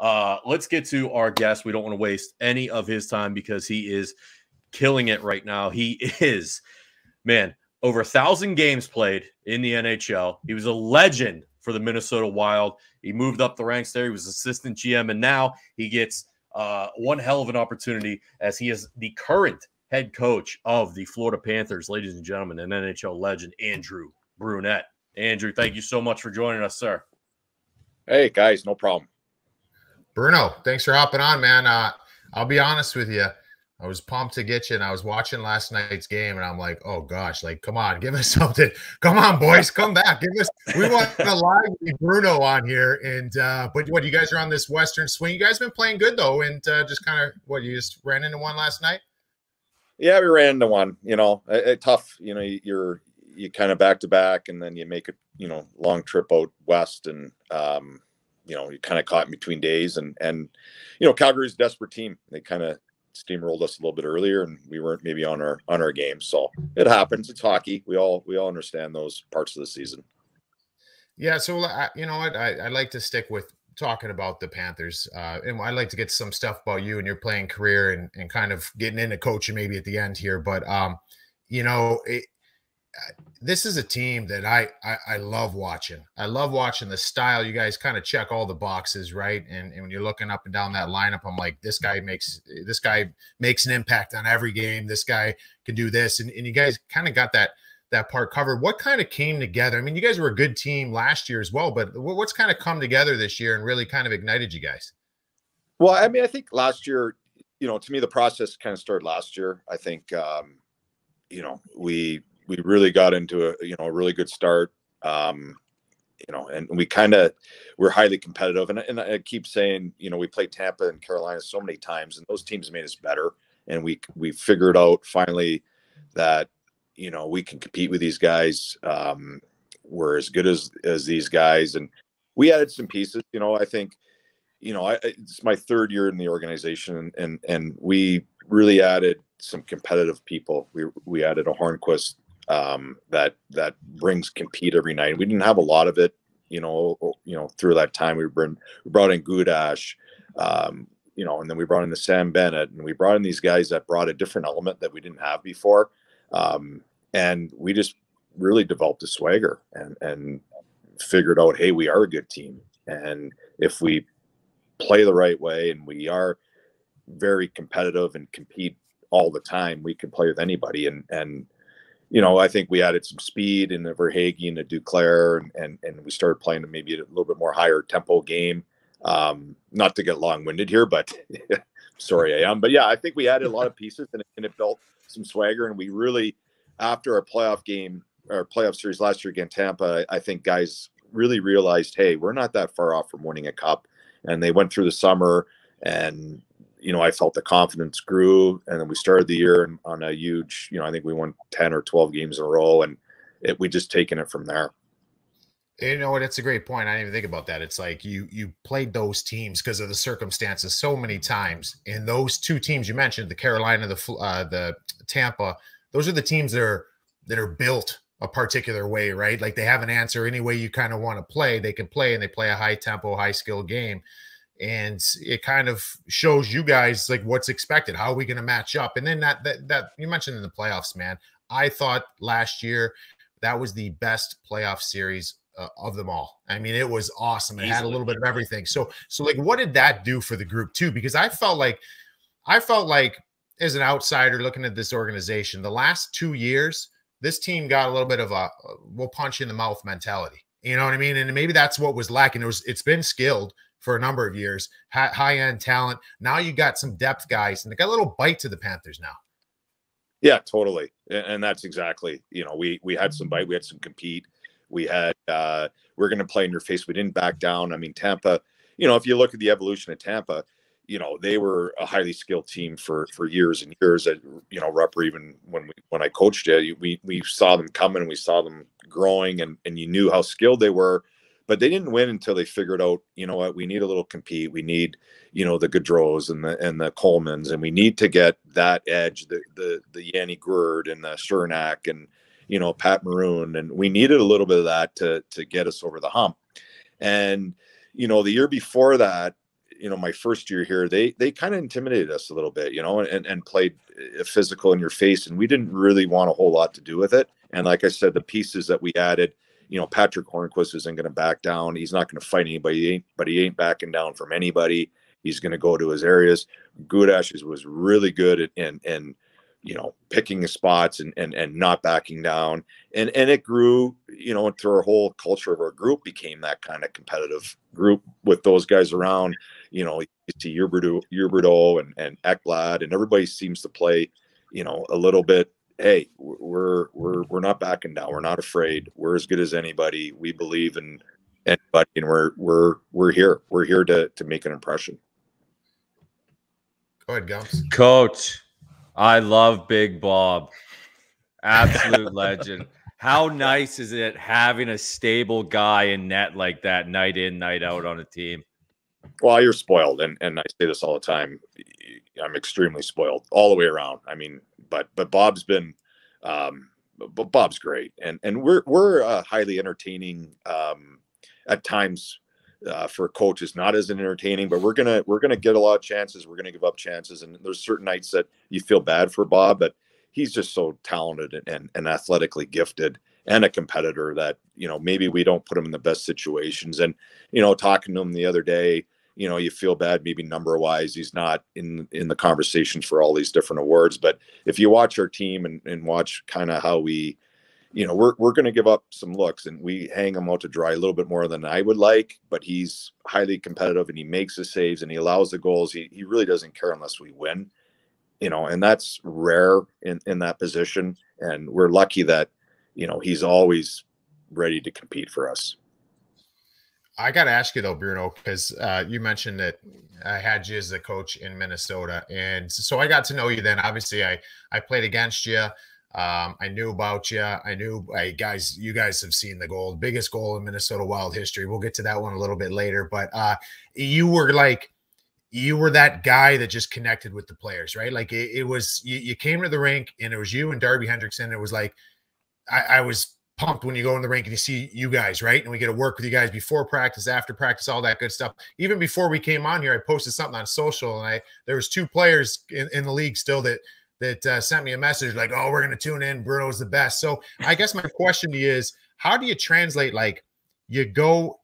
Uh, let's get to our guest. We don't want to waste any of his time because he is killing it right now. He is, man, over a thousand games played in the NHL. He was a legend for the Minnesota Wild. He moved up the ranks there. He was assistant GM, and now he gets uh, one hell of an opportunity as he is the current head coach of the Florida Panthers, ladies and gentlemen, and NHL legend Andrew Brunette. Andrew, thank you so much for joining us, sir. Hey guys, no problem. Bruno, thanks for hopping on, man. Uh, I'll be honest with you. I was pumped to get you, and I was watching last night's game, and I'm like, oh gosh, like, come on, give us something. Come on, boys, come back. Give us. We want a lively Bruno on here, and uh, but what you guys are on this Western swing. You guys have been playing good though, and uh, just kind of what you just ran into one last night. Yeah, we ran into one. You know, a, a tough. You know, you're you kind of back to back, and then you make a you know long trip out west, and um, you know you kind of caught in between days, and and you know Calgary's a desperate team. They kind of steamrolled us a little bit earlier and we weren't maybe on our on our game. So it happens. It's hockey. We all we all understand those parts of the season. Yeah so you know what? I, I like to stick with talking about the panthers uh, and i'd like to get some stuff about you and your playing career and, and kind of getting into coaching maybe at the end here but um you know it, this is a team that I, I, I love watching. I love watching the style. You guys kind of check all the boxes, right? And, and when you're looking up and down that lineup, I'm like, this guy makes this guy makes an impact on every game. This guy can do this, and, and you guys kind of got that that part covered. What kind of came together? I mean, you guys were a good team last year as well, but what's kind of come together this year and really kind of ignited you guys? Well, I mean, I think last year, you know, to me, the process kind of started last year. I think, um, you know, we we really got into a you know a really good start. Um, you know, and we kind of we're highly competitive. And, and I keep saying, you know, we played Tampa and Carolina so many times, and those teams made us better. And we we figured out finally that you know we can compete with these guys. Um, we're as good as as these guys, and we added some pieces. You know, I think you know I, it's my third year in the organization, and and we really added some competitive people. We we added a Hornqvist um, that that brings compete every night. We didn't have a lot of it, you know. You know, through that time, we, been, we brought in Gudas, um, you know, and then we brought in the Sam Bennett, and we brought in these guys that brought a different element that we didn't have before, um, and we just really developed a swagger and and figured out, hey, we are a good team, and if we play the right way and we are very competitive and compete all the time, we can play with anybody, and and you know, I think we added some speed in the Verhaeghe and the Duclair, and, and and we started playing maybe a little bit more higher tempo game. Um, not to get long winded here, but sorry I am. But yeah, I think we added a lot of pieces and and it built some swagger. And we really, after our playoff game, our playoff series last year against Tampa, I think guys really realized, hey, we're not that far off from winning a cup. And they went through the summer and you know, I felt the confidence grew, and then we started the year on a huge, you know, I think we won ten or twelve games in a row, and it, we just taken it from there. You know what? It's a great point. I didn't even think about that. It's like you you played those teams because of the circumstances so many times, and those two teams you mentioned, the Carolina, the uh, the Tampa, those are the teams that are that are built a particular way, right? Like they have an answer any way you kind of want to play, they can play, and they play a high tempo, high skill game and it kind of shows you guys like what's expected. How are we going to match up? And then that that that you mentioned in the playoffs, man. I thought last year that was the best playoff series uh, of them all. I mean, it was awesome. It had a little bit of everything. So so like, what did that do for the group too? Because I felt like I felt like as an outsider looking at this organization, the last two years, this team got a little bit of a we'll punch in the mouth mentality. You know what I mean? And maybe that's what was lacking. It was it's been skilled for a number of years, high end talent. Now you got some depth guys, and they got a little bite to the Panthers now. Yeah, totally, and that's exactly you know we we had some bite, we had some compete, we had uh we're going to play in your face. We didn't back down. I mean Tampa, you know if you look at the evolution of Tampa, you know they were a highly skilled team for for years and years. At you know Rupper, even when we when I coached it, we we saw them coming, and we saw them growing, and and you knew how skilled they were but they didn't win until they figured out, you know what, we need a little compete. We need, you know, the Goodrows and the and the Colemans, and we need to get that edge, the the the Yanni Gourde and the Cernak and you know Pat Maroon, and we needed a little bit of that to to get us over the hump. And you know, the year before that, you know, my first year here, they they kind of intimidated us a little bit, you know, and and played uh, physical in your face, and we didn't really want a whole lot to do with it. And like I said, the pieces that we added, you know, Patrick Hornqvist isn't going to back down. He's not going to fight anybody, but he ain't backing down from anybody. He's going to go to his areas. Gudas was really good at and and you know picking his spots and and and not backing down and and it grew you know through our whole culture of our group became that kind of competitive group with those guys around you know you see Huberdeau, Huberdeau and and Ekblad and everybody seems to play you know a little bit hey we're we're we're not backing down we're not afraid we're as good as anybody we believe in anybody and we're we're we're here we're here to to make an impression go ahead gumps coach I love Big Bob. Absolute legend. How nice is it having a stable guy in net like that night in, night out on a team? Well, you're spoiled, and and I say this all the time. I'm extremely spoiled all the way around. I mean, but but Bob's been, um, but Bob's great, and and we're we're uh, highly entertaining um, at times uh, for coaches, not as entertaining, but we're gonna we're gonna get a lot of chances. We're gonna give up chances, and there's certain nights that you feel bad for Bob, but he's just so talented and, and, and athletically gifted and a competitor that you know maybe we don't put him in the best situations. And you know, talking to him the other day, you know, you feel bad maybe number wise he's not in in the conversations for all these different awards. But if you watch our team and, and watch kind of how we you know, we're we're going to give up some looks, and we hang him out to dry a little bit more than I would like. But he's highly competitive, and he makes the saves, and he allows the goals. He he really doesn't care unless we win, you know, and that's rare in in that position. And we're lucky that, you know, he's always ready to compete for us. I got to ask you though, Bruno, because uh, you mentioned that I had you as a coach in Minnesota, and so I got to know you. Then, obviously, I I played against you. Um, I knew about you. I knew, hey, guys, you guys have seen the goal, biggest goal in Minnesota Wild history. We'll get to that one a little bit later, but uh, you were like, you were that guy that just connected with the players, right? Like it, it was, you, you, came to the rink and it was you and Darby Hendrickson. It was like, I, I was pumped when you go in the rink and you see you guys, right? And we get to work with you guys before practice, after practice, all that good stuff. Even before we came on here, I posted something on social, and I there was two players in, in the league still that that uh, sent me a message like, "Oh, we're going to tune in. Bruno's the best." So I guess my question to you is, how do you translate? Like, you go.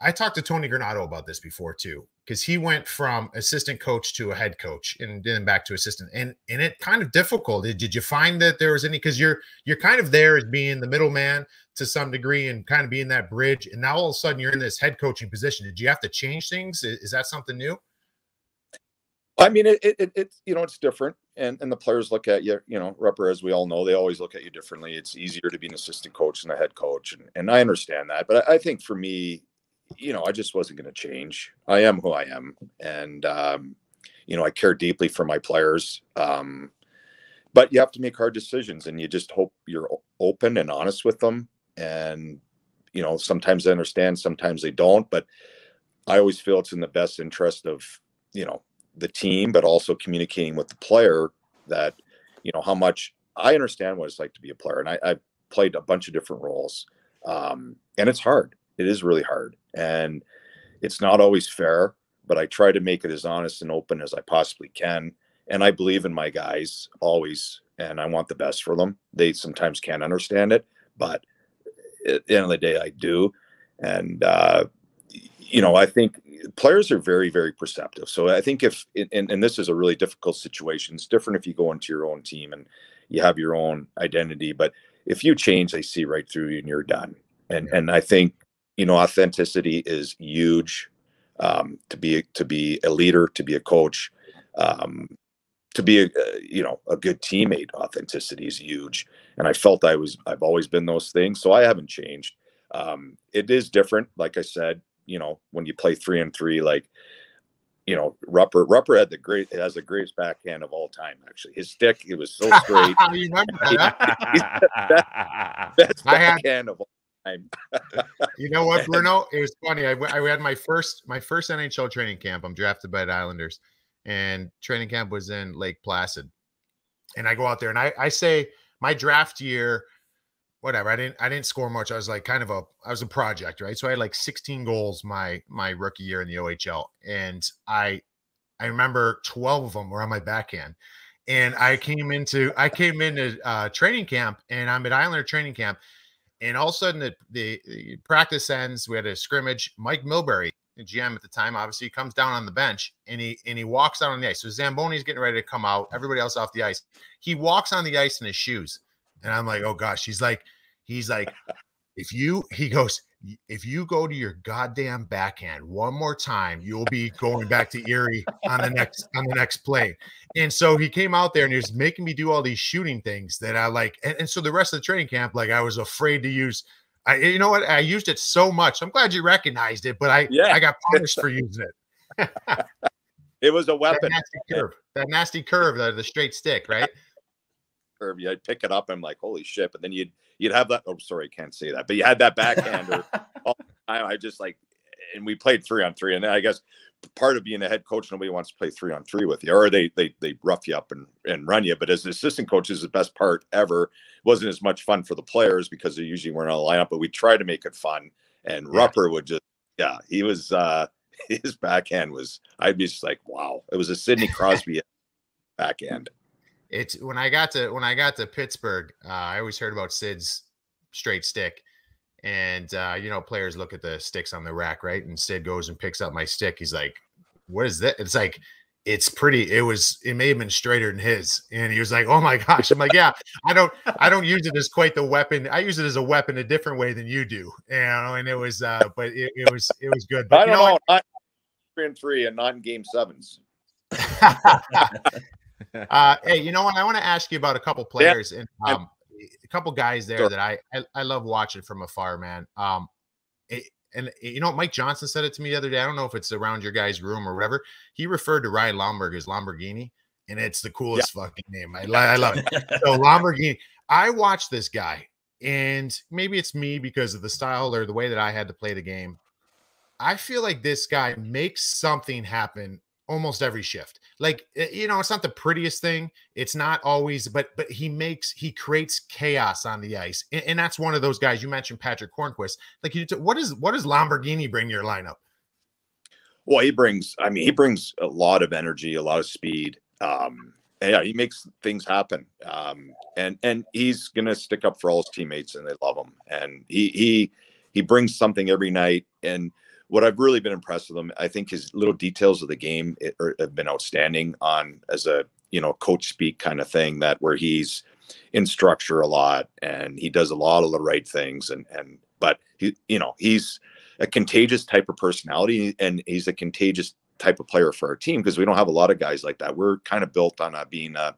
I talked to Tony Granato about this before too, because he went from assistant coach to a head coach and then back to assistant, and and it kind of difficult. Did, did you find that there was any? Because you're you're kind of there as being the middleman to some degree and kind of being that bridge, and now all of a sudden you're in this head coaching position. Did you have to change things? Is, is that something new? I mean, it, it, it, you know, it's different, and and the players look at you. You know, Rupper, as we all know, they always look at you differently. It's easier to be an assistant coach than a head coach, and and I understand that. But I, I think for me, you know, I just wasn't going to change. I am who I am, and um, you know, I care deeply for my players. Um, but you have to make hard decisions, and you just hope you're open and honest with them. And you know, sometimes they understand, sometimes they don't. But I always feel it's in the best interest of you know the team, but also communicating with the player that, you know, how much I understand what it's like to be a player. And I, played a bunch of different roles. Um, and it's hard. It is really hard. And it's not always fair, but I try to make it as honest and open as I possibly can. And I believe in my guys always, and I want the best for them. They sometimes can't understand it, but at the end of the day, I do. And, uh, you know, I think players are very, very perceptive. So I think if, and, and this is a really difficult situation, it's different if you go into your own team and you have your own identity. But if you change, they see right through you and you're done. And and I think you know authenticity is huge. Um, to be to be a leader, to be a coach, um, to be a you know a good teammate. Authenticity is huge, and I felt I was I've always been those things, so I haven't changed. Um, it is different, like I said you know, when you play three and three, like, you know, Rupper Rupper had the great has the greatest backhand of all time. Actually, his stick it was so straight. you remember that? best, backhand had, of all time. you know what, Bruno? It was funny. I, I had my first my first NHL training camp. I'm drafted by the Islanders, and training camp was in Lake Placid. And I go out there and I, I say my draft year whatever. I didn't I didn't score much. I was like kind of a I was a project, right? So I had like 16 goals my my rookie year in the OHL, and I I remember 12 of them were on my backhand. And I came into I came into uh, training camp, and I'm at Islander training camp, and all of a sudden the, the, the practice ends. We had a scrimmage. Mike Milbury, the GM at the time, obviously comes down on the bench and he and he walks out on the ice. So Zamboni's getting ready to come out. Everybody else off the ice. He walks on the ice in his shoes, and I'm like, oh gosh. He's like, he's like, if you he goes, if you go to your goddamn backhand one more time, you'll be going back to Erie on the next on the next play. And so he came out there and he was making me do all these shooting things that I like. And, and so the rest of the training camp, like I was afraid to use. I eh, you know what? I used it so much. I'm glad you recognized it, but I yeah. I got punished for using it. it was a weapon. That nasty curve. That nasty curve, the, the straight stick, right? Curve. You'd pick it up. I'm like, holy shit! But then you'd you'd have that. Oh, sorry, I can't say that. But you had that backhander. I, I just like, and we played three on three. And I guess part of being a head coach, nobody wants to play three on three with you, or they they they rough you up and and run you. But as an assistant coach, is the best part ever. It wasn't as much fun for the players because they usually weren't on the lineup, but we tried to make it fun. And yeah. Rupper would just, yeah, he was. uh his backhand was. I'd be just like, wow, it was a Sidney Crosby backhand it's when I got to when I got to Pittsburgh, uh, I always heard about Sid's straight stick, and uh, you know players look at the sticks on the rack, right? And Sid goes and picks up my stick. He's like, "What is that?" It's like it's pretty. It was it may have been straighter than his, and he was like, "Oh my gosh!" I'm like, "Yeah, I don't I don't use it as quite the weapon. I use it as a weapon a different way than you do." You know, and it was, uh, but it, it was it was good. But I don't you know, know, not three and three, and not in game sevens. uh, hey, you know what? I want to ask you about a couple players yeah. and um, a couple guys there sure. that I, I, I love watching from afar, man. Um, it, and you know, Mike Johnson said it to me the other day. I don't know if it's around your guys' room or whatever. He referred to Ryan Lomberg as Lamborghini, and it's the coolest yeah. fucking name. I, I love it. so Lamborghini. I watched this guy, and maybe it's me because of the style or the way that I had to play the game. I feel like this guy makes something happen almost every shift. Like eh, you know, it's not the prettiest thing. It's not always, but but he makes he creates chaos on the ice, and, and that's one of those guys. You mentioned Patrick Hornqvist. Like, you, what is what does Lamborghini bring your lineup? Well, he brings. I mean, he brings a lot of energy, a lot of speed. Um, yeah, he makes things happen. Um, and and he's gonna stick up for all his teammates, and they love him. And he he he brings something every night. And what I've really been impressed with him, I think his little details of the game it, er, have been outstanding on as a you know coach speak kind of thing that where he's in structure a lot and he does a lot of the right things and and but he you know he's a contagious type of personality and he's a contagious type of player for our team because we don't have a lot of guys like that. We're kind of built on uh, being a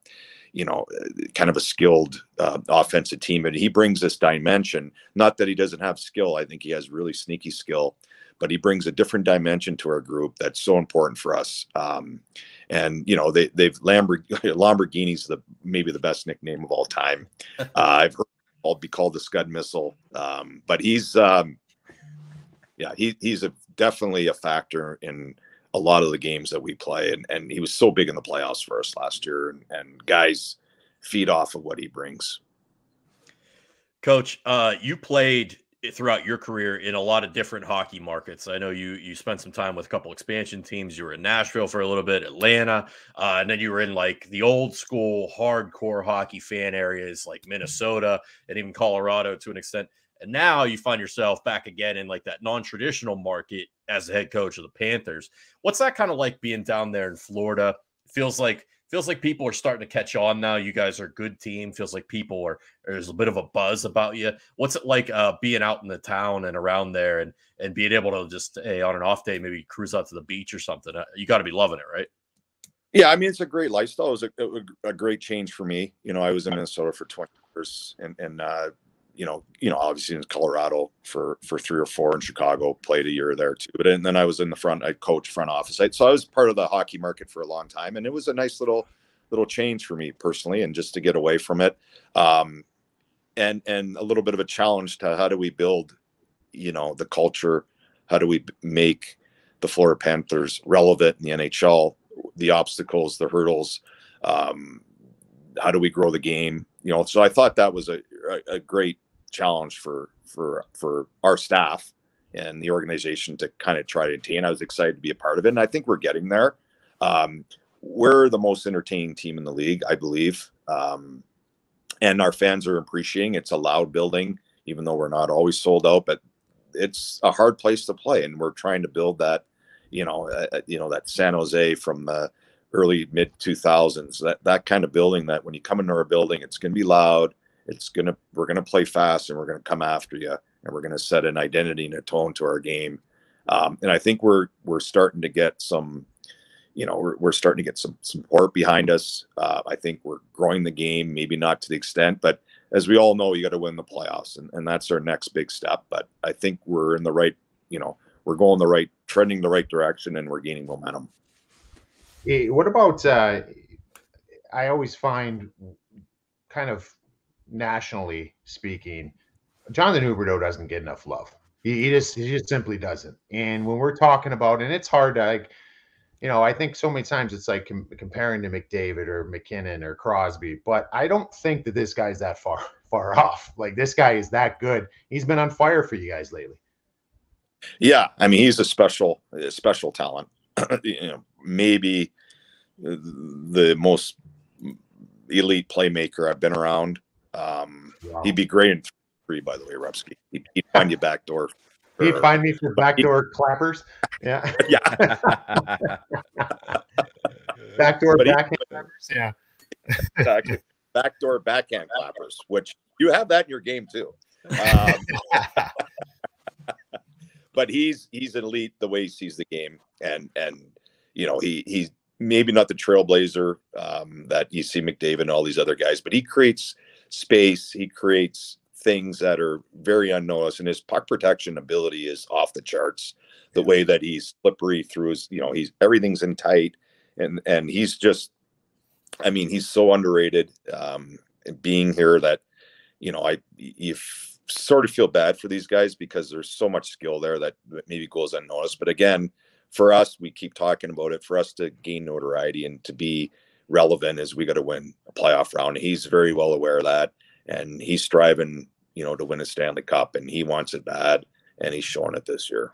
you know, kind of a skilled uh, offensive team. And he brings this dimension. Not that he doesn't have skill. I think he has really sneaky skill but he brings a different dimension to our group that's so important for us. Um, and you know, they they've Lamborg- Lamborghini's the maybe the best nickname of all time. Uh, I've heard all be called the Scud Missile, um, but he's um, yeah, he he's a definitely a factor in a lot of the games that we play, and and he was so big in the playoffs for us last year, and, and guys feed off of what he brings. Coach, uh, you played throughout your career in a lot of different hockey markets. I know you you spent some time with a couple expansion teams. You were in Nashville for a little bit, Atlanta, uh, and then you were in like the old school hardcore hockey fan areas like Minnesota and even Colorado to an extent. And now you find yourself back again in like that non-traditional market as the head coach of the Panthers. What's that kind of like being down there in Florida? Feels like feels like people are starting to catch on now. You guys are a good team. Feels like people are there's a bit of a buzz about you. What's it like uh, being out in the town and around there and and being able to just hey on an off day maybe cruise out to the beach or something? Uh, you got to be loving it, right? Yeah, I mean it's a great lifestyle. It was a, a, a, great change for me. You know, I was in Minnesota for 20 years and and uh, you know, you know, obviously in Colorado for for three or four in Chicago, played a year there too. But and then I was in the front, I coached front office. I, so I was part of the hockey market for a long time, and it was a nice little little change for me personally, and just to get away from it, um, and and a little bit of a challenge to how do we build, you know, the culture, how do we make the Florida Panthers relevant in the NHL, the obstacles, the hurdles, um, how do we grow the game, you know? So I thought that was a, a great challenge for for for our staff and the organization to kind of try to attain. I was excited to be a part of it, and I think we're getting there. Um, we're the most entertaining team in the league, I believe, um, and our fans are appreciating. It's a loud building, even though we're not always sold out, but it's a hard place to play, and we're trying to build that. You know, uh, uh you know that San Jose from the early mid 2000s. That that kind of building that when you come into our building, it's going to be loud. It's gonna we're gonna play fast, and we're gonna come after you and we're going to set an identity and a tone to our game. Um, and I think we're we're starting to get some, you know, we're, we're starting to get some support behind us. Uh, I think we're growing the game, maybe not to the extent, but as we all know, you got to win the playoffs, and, and that's our next big step. But I think we're in the right, you know, we're going the right, trending the right direction, and we're gaining momentum. What about? Uh, I always find, kind of nationally speaking, Jonathan Huberdeau doesn't get enough love. He, he, just he just simply doesn't. And when we're talking about, and it's hard to like, you know, I think so many times it's like com- comparing to McDavid or MacKinnon or Crosby, but I don't think that this guy's that far far off. Like this guy is that good. He's been on fire for you guys lately. Yeah, I mean he's a special special talent. you know, maybe the most elite playmaker I've been around. Um, wow. He'd be great in free, by the way, Repsky. He'd, he'd find you backdoor. He'd find me for backdoor clappers. Yeah. Yeah. backdoor backhand clappers. Yeah. exactly. Backdoor backhand clappers, which you have that in your game too. Um, but he's he's elite the way he sees the game, and and you know he he's maybe not the trailblazer um, that you see McDavid and all these other guys, but he creates space. He creates things that are very unnoticed, and his puck protection ability is off the charts. The way that he's slippery through his, you know, he's everything's in tight, and and he's just, I mean, he's so underrated. Um, being here, that you know, I you sort of feel bad for these guys because there's so much skill there that maybe goes unnoticed. But again, for us, we keep talking about it. For us to gain notoriety and to be relevant, is we got to win a playoff round. He's very well aware of that, and he's striving you know, to win a Stanley Cup, and he wants it bad, and he's showing it this year.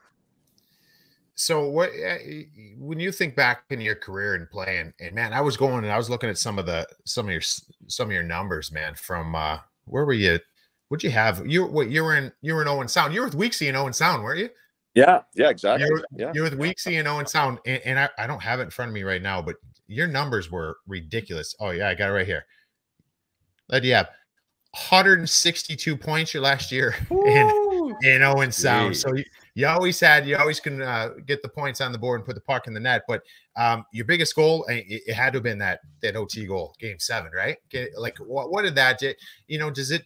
So, what eh, when you think back in your career and playing, and man, I was going and I was looking at some of the some of your some of your numbers, man. From uh where were you? What'd you have? You what you were in you were in Owen Sound. You were with Weeksy and Owen Sound, weren't you? Yeah, yeah, exactly. You're, yeah. you're with Weeksy and Owen Sound, and, and I, I don't have it in front of me right now, but your numbers were ridiculous. Oh yeah, I got it right here. Let you have 162 points your last year in, in Owen Sound. So you, you, always had, you always can uh, get the points on the board and put the puck in the net. But um, your biggest goal, it, it, had to have been that that OT goal, game seven, right? Like, what, what did that, you know, does it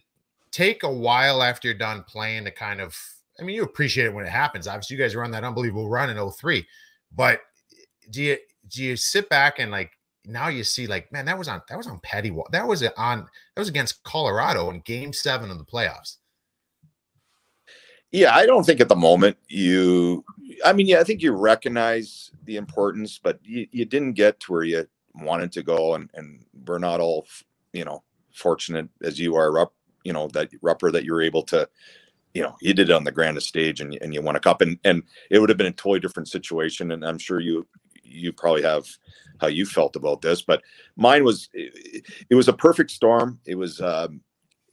take a while after you're done playing to kind of, I mean, you appreciate it when it happens. Obviously, you guys run that unbelievable run in 03, but do you, do you sit back and like now you see like man that was on that was on Patty Wall that was on that was against Colorado in Game Seven of the playoffs. Yeah, I don't think at the moment you. I mean, yeah, I think you recognize the importance, but you, you didn't get to where you wanted to go, and and we're not all you know fortunate as you are, up you know that Rupper that you were able to you know you did it on the grandest stage and, and you won a cup and and it would have been a totally different situation and i'm sure you you probably have how you felt about this, but mine was it, it was a perfect storm. It was um,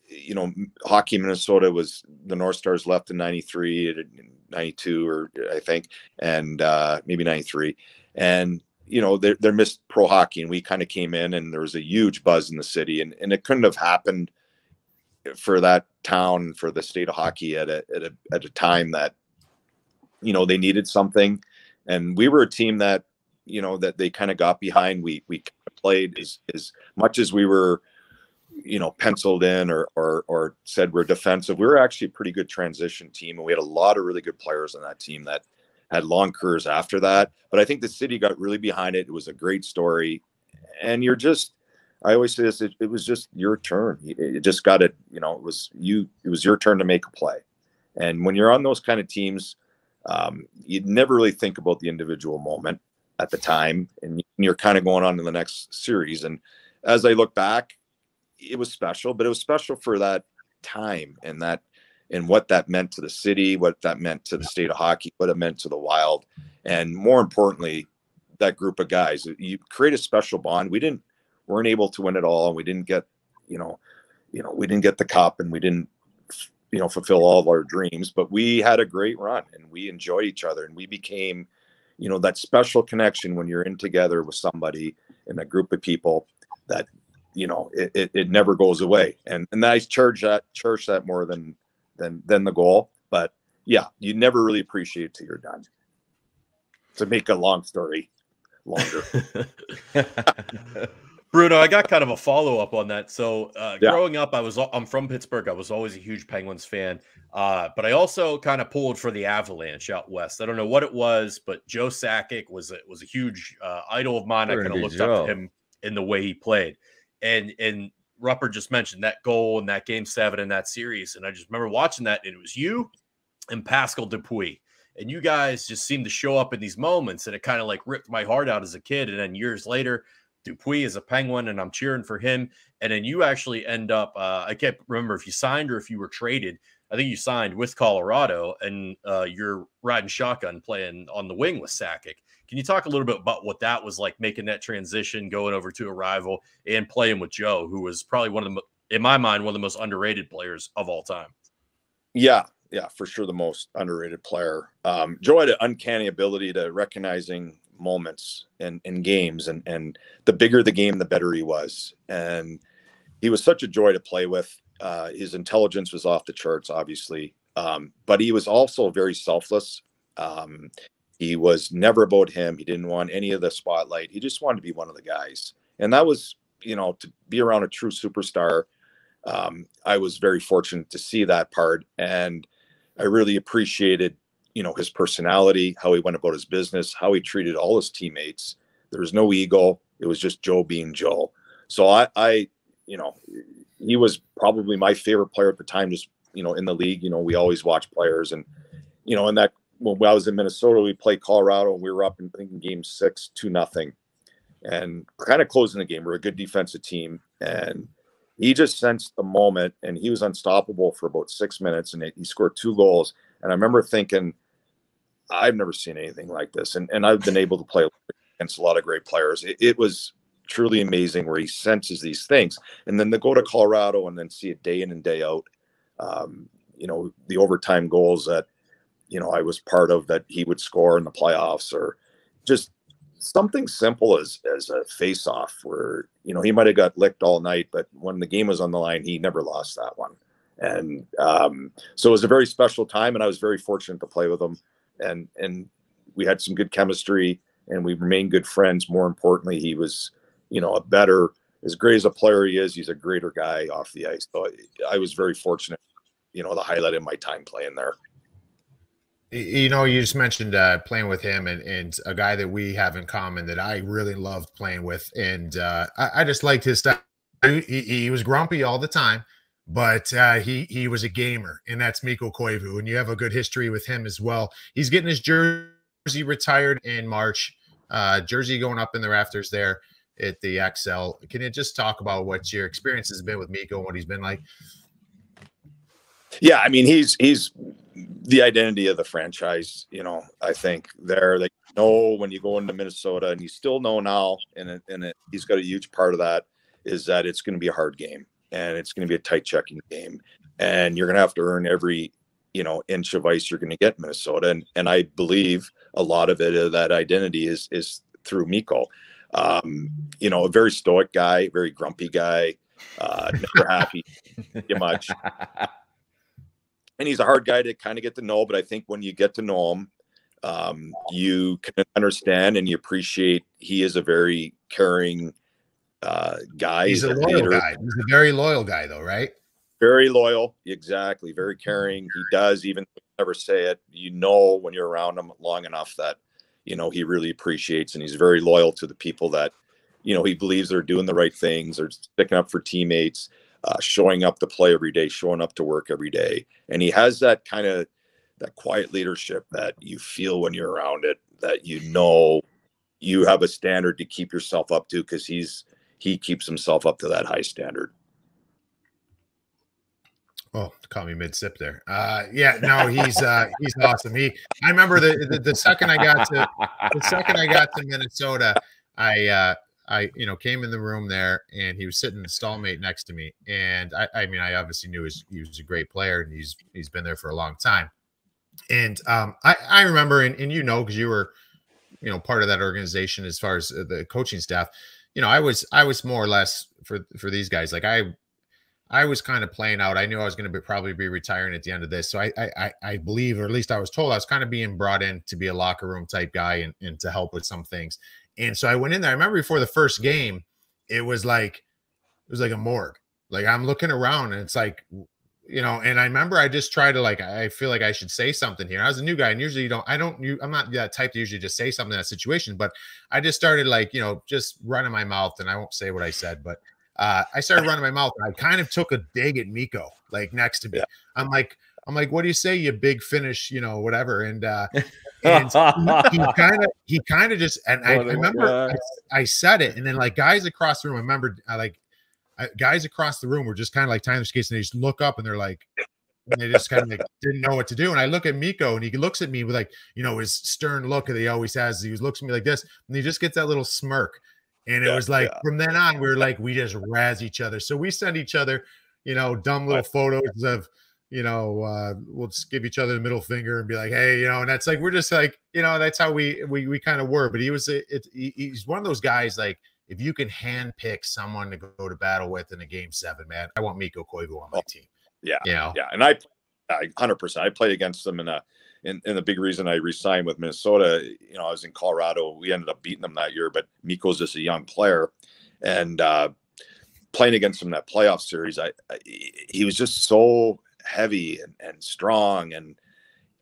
you know hockey Minnesota was the North Stars left in 93 92 or I think and uh, maybe 93 and you know they're, they're missed pro hockey and we kind of came in and there was a huge buzz in the city and, and it couldn't have happened for that town for the state of hockey at a, at a at a time that you know they needed something and we were a team that you know that they kind of got behind. We we played as as much as we were, you know, penciled in or or or said we're defensive. We were actually a pretty good transition team, and we had a lot of really good players on that team that had long careers after that. But I think the city got really behind it. It was a great story, and you're just. I always say this: it, it was just your turn. It just got it. You know, it was you. It was your turn to make a play, and when you're on those kind of teams, um, you never really think about the individual moment at the time, and you're kind of going on to the next series. And as I look back, it was special, but it was special for that time and that and what that meant to the city, what that meant to the state of hockey, what it meant to the wild, and more importantly, that group of guys. You create a special bond. We didn't weren't able to win it all, and we didn't get, you know, you know, we didn't get the cup, and we didn't, you know, fulfill all of our dreams. But we had a great run, and we enjoyed each other, and we became, you know, that special connection when you're in together with somebody in a group of people that you know it, it, it, never goes away. And and i cherish that cherish that more than than than the goal. But yeah you never really appreciate it till you're done. To make a long story longer bruno i got kind of a follow-up on that so uh, yeah. growing up i was i'm from pittsburgh i was always a huge penguins fan uh, but i also kind of pulled for the avalanche out west i don't know what it was but joe sakic was a, was a huge uh, idol of mine i kind of looked Joe. up to him in the way he played and and Rupper just mentioned that goal in that game seven in that series. And I just remember watching that, and it was you and Pascal Dupuis. And you guys just seemed to show up in these moments, and it kind of like ripped my heart out as a kid. And then years later, Dupuis is a penguin, and I'm cheering for him. And then you actually end up, uh, I can't remember if you signed or if you were traded. I think you signed with Colorado, and uh, you're riding shotgun playing on the wing with Sakic. Can you talk a little bit about what that was like, making that transition, going over to a rival, and playing with Joe, who was probably one of the, in my mind, one of the most underrated players of all time? Yeah, yeah, for sure, the most underrated player. Um, Joe had an uncanny ability to recognizing moments in, in games, and and the bigger the game, the better he was, and he was such a joy to play with. Uh, his intelligence was off the charts, obviously, um, but he was also very selfless. Um, he was never about him. He didn't want any of the spotlight. He just wanted to be one of the guys. And that was, you know, to be around a true superstar. Um, I was very fortunate to see that part. And I really appreciated, you know, his personality, how he went about his business, how he treated all his teammates. There was no ego. It was just Joe being Joe. So I, I, you know, he was probably my favorite player at the time, just, you know, in the league. You know, we always watch players and, you know, in that when I was in Minnesota, we played Colorado and we were up in, in game six, two nothing, and kind of closing the game. We're a good defensive team, and he just sensed the moment, and he was unstoppable for about six minutes, and he scored two goals. And I remember thinking, I've never seen anything like this, and and I've been able to play against a lot of great players. It, it was truly amazing where he senses these things, and then to go to Colorado and then see it day in and day out. Um, you know the overtime goals that you know I was part of that he would score in the playoffs or just something simple as as a face off where you know he might have got licked all night but when the game was on the line he never lost that one and um, so it was a very special time and I was very fortunate to play with him and and we had some good chemistry and we remained good friends more importantly he was you know a better as great as a player he is he's a greater guy off the ice so I was very fortunate you know the highlight of my time playing there you know, you just mentioned uh, playing with him and, and a guy that we have in common that I really loved playing with. And uh, I, I, just liked his style. He, he, was grumpy all the time, but uh, he, he was a gamer, and that's Mikko Koivu. And you have a good history with him as well. He's getting his jersey retired in March, uh, jersey going up in the rafters there at the Xcel. Can you just talk about what your experience has been with Mikko and what he's been like? Yeah, I mean, he's he's the identity of the franchise. You know, I think there they know when you go into Minnesota, and you still know now, and it, and it, he's got a huge part of that is that it's going to be a hard game and it's going to be a tight checking game, and you're going to have to earn every you know inch of ice you're going to get Minnesota, and and I believe a lot of it of that identity is is through Mikko. Um, you know, a very stoic guy, very grumpy guy, uh, never happy much and he's a hard guy to kind of get to know. But I think when you get to know him, um, you can understand and you appreciate he is a very caring uh, guy. He's, he's a, loyal leader. guy. He's a very loyal guy, though, right? Very loyal, exactly. Very caring. He does even never say it. You know when you're around him long enough that you know he really appreciates and he's very loyal to the people that you know he believes they're doing the right things or sticking up for teammates uh, showing up to play every day, showing up to work every day. And he has that kind of that quiet leadership that you feel when you're around it, that you know you have a standard to keep yourself up to because he's he keeps himself up to that high standard. Oh, call me mid sip there. Uh, yeah, no, he's uh, he's awesome. He, I remember the, the, the second I got to the second I got to Minnesota, I uh, I you know came in the room there and he was sitting the stallmate next to me, and I, I mean I obviously knew his, he was a great player and he's he's been there for a long time, and um, I I remember and, and you know because you were you know part of that organization as far as uh, the coaching staff, you know I was I was more or less for for these guys like I I was kind of playing out. I knew I was going to be probably be retiring at the end of this. So I, I, I believe, or at least I was told, I was kind of being brought in to be a locker room type guy and, and to help with some things. And so I went in there. I remember before the first game, it was like, it was like a morgue. Like I'm looking around and it's like, you know, and I remember I just tried to like, I feel like I should say something here. I was a new guy and usually you don't, I don't, you, I'm not that type to usually just say something in that situation, but I just started like, you know, just running my mouth and I won't say what I said, but uh, I started running my mouth. and I kind of took a dig at mikko like next to me. Yeah. I'm like, I'm like, what do you say, you big finish, you know, whatever. And uh, and he kind of he kind of just and I, I remember I, I, said it, and then like guys across the room, I remember I like I, guys across the room were just kind of like tying their skates, and they just look up and they're like. And they just kind of like didn't know what to do. And I look at Mikko and he looks at me with like, you know, his stern look that he always has. He looks at me like this, and he just gets that little smirk. And it yeah, was like yeah. from then on, we are like, we just razz each other. So we send each other, you know, dumb little photos of, you know, uh, we'll just give each other the middle finger and be like, hey, you know, and that's like we're just like, you know, that's how we we we kind of were. But he was it, it, he's one of those guys like if you can hand pick someone to go to battle with in a game seven, man, I want Mikko Koivu on my oh, team. Yeah, you know? yeah, and I, I hundred percent, I played against them in a and, and the big reason I resigned with Minnesota, you know, I was in Colorado. We ended up beating them that year, but Mikko's just a young player, and uh, playing against him in that playoff series, I, I he was just so heavy and, and strong, and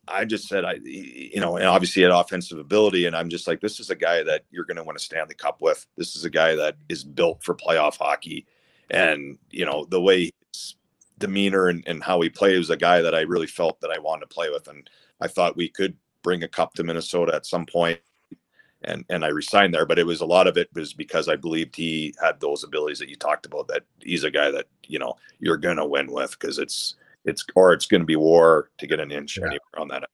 I just said, I, you know, and obviously had offensive ability, and I'm just like, this is a guy that you're going to win a Stanley Cup with. This is a guy that is built for playoff hockey, and you know the way his demeanor and, and how he plays, a guy that I really felt that I wanted to play with, and I thought we could bring a cup to Minnesota at some point, and and I resigned there. But it was a lot of it was because I believed he had those abilities that you talked about. That he's a guy that you know you're gonna win with because it's it's or it's gonna be war to get an inch yeah. anywhere on that.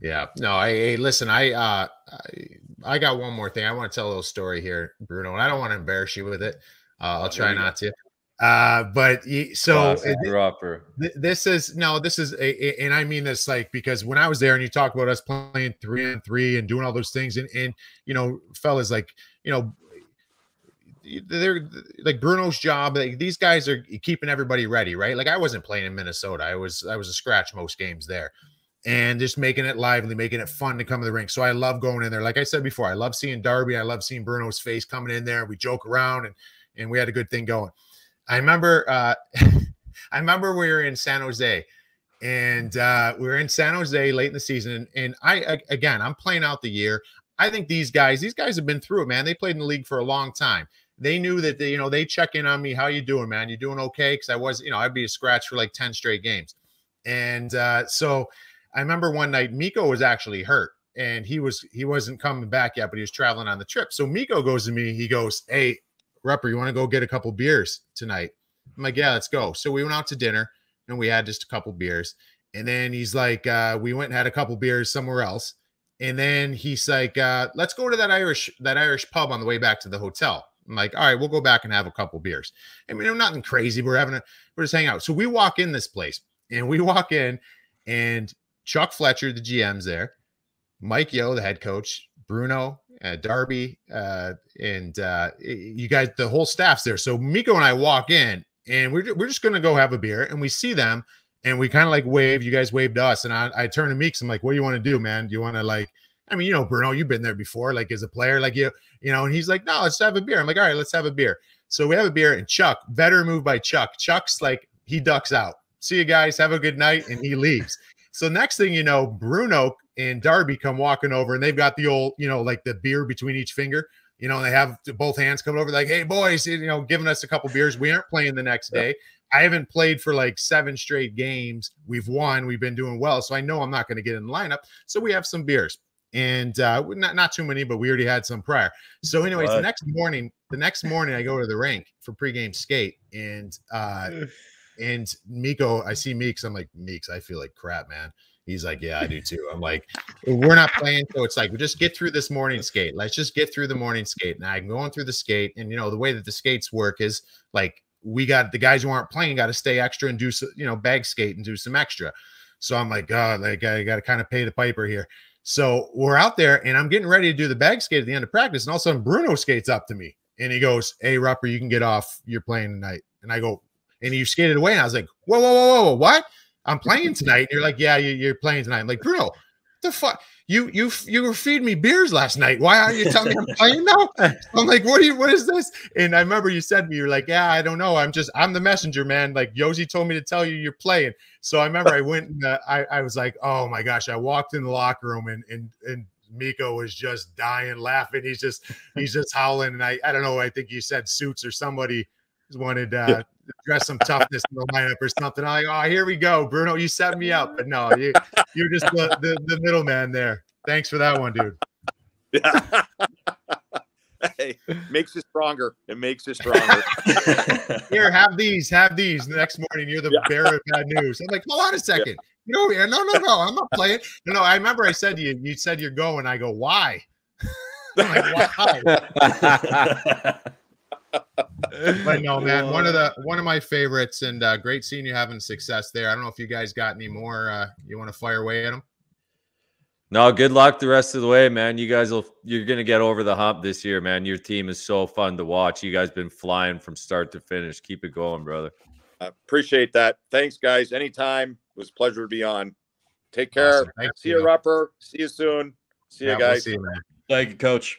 Yeah. No, I hey, listen, I uh I, I got one more thing. I want to tell a little story here, Bruno, and I don't want to embarrass you with it. Uh, I'll try not to. Uh, but so th- this is no, this is a, and I mean this like because when I was there and you talk about us playing three and three and doing all those things, and and you know, fellas like you know, they're like Bruno's job. Like, these guys are keeping everybody ready, right? Like I wasn't playing in Minnesota. I was I was a scratch most games there, and just making it lively, making it fun to come to the rink. So I love going in there. Like I said before, I love seeing Darby. I love seeing Bruno's face coming in there. We joke around and and we had a good thing going. I remember uh, I remember we were in San Jose and uh, we were in San Jose late in the season. And, and I, again, I'm playing out the year. I think these guys, these guys have been through it, man. They played in the league for a long time. They knew that they, you know, they check in on me. How you doing, man? You doing okay? Because I was, you know, I'd be a scratch for like 10 straight games. And uh, so I remember one night Mikko was actually hurt and he was he wasn't coming back yet, but he was traveling on the trip. So Mikko goes to me, he goes, Hey, Rupper, you want to go get a couple beers tonight? I'm like, yeah, let's go. So we went out to dinner and we had just a couple beers. And then he's like, uh, we went and had a couple beers somewhere else. And then he's like, uh, let's go to that Irish, that Irish pub on the way back to the hotel. I'm like, all right, we'll go back and have a couple beers. I mean, nothing crazy. We're having a, we're just hanging out. So we walk in this place and we walk in and Chuck Fletcher, the GM's there, Mike Yeo, the head coach, Bruno, uh, Darby, uh, and uh, you guys, the whole staff's there. So Mikko and I walk in, and we're we're just gonna go have a beer, and we see them, and we kind of like wave. You guys waved us, and I, I turn to Meeks. I'm like, "What do you want to do, man? Do you want to like?" I mean, you know, Bruno, you've been there before, like as a player, like you, you know. And he's like, "No, let's have a beer." I'm like, "All right, let's have a beer." So we have a beer, and Chuck, better move by Chuck. Chuck's like he ducks out. See you guys, have a good night, and he leaves. So next thing you know, Bruno and Darby come walking over and they've got the old, you know, like the beer between each finger. You know, they have both hands coming over, like, hey, boys, you know, giving us a couple beers. We aren't playing the next day. I haven't played for like seven straight games. We've won. We've been doing well. So I know I'm not going to get in the lineup. So we have some beers. And uh, not, not too many, but we already had some prior. So, anyways, what? the next morning, the next morning I go to the rink for pregame skate. And uh And Mikko, I see Meeks. I'm like, Meeks, I feel like crap, man. He's like, Yeah, I do too. I'm like, We're not playing. So it's like, we just get through this morning skate. Let's just get through the morning skate. And I'm going through the skate. And, you know, the way that the skates work is like, we got the guys who aren't playing got to stay extra and do, you know, bag skate and do some extra. So I'm like, God, like, I got to kind of pay the piper here. So we're out there and I'm getting ready to do the bag skate at the end of practice. And all of a sudden, Bruno skates up to me and he goes, Hey, Rupper, you can get off. You're playing tonight. And I go, and you skated away. And I was like, Whoa, whoa, whoa, whoa, what? I'm playing tonight. And you're like, Yeah, you're playing tonight. I'm like, Bruno, the fuck? You you you were feeding me beers last night. Why aren't you telling me I'm playing now? I'm like, what are you? What is this? And I remember you said to me, you're like, yeah, I don't know. I'm just I'm the messenger, man. Like Yosi told me to tell you you're playing. So I remember I went and uh, I I was like, oh my gosh. I walked in the locker room and and and Mikko was just dying laughing. He's just he's just howling. And I I don't know. I think you said suits or somebody wanted uh, yeah. dress some toughness in the lineup or something. I'm like, oh, here we go, Bruno. You set me up, but no, you you're just the, the, the middleman there. Thanks for that one, dude. Yeah. hey, makes you stronger. It makes you stronger. Here, have these, have these. The next morning, you're the yeah. bearer of bad news. I'm like, hold on a second. Yeah. No, no, no, no. I'm not playing. No, no. I remember I said to you, you said you're going. I go, why? I'm like, why? But no, man, one of the one of my favorites, and uh, great seeing you having success there. I don't know if you guys got any more. Uh, you want to fire away at them? No, good luck the rest of the way, man. You guys will you're gonna get over the hump this year, man. Your team is so fun to watch. You guys been flying from start to finish. Keep it going, brother. I appreciate that. Thanks, guys. Anytime. It was pleasure to be on. Take care. Awesome. See you, Rupper. See you soon. See yeah, you guys. We'll see you, Thank you, coach.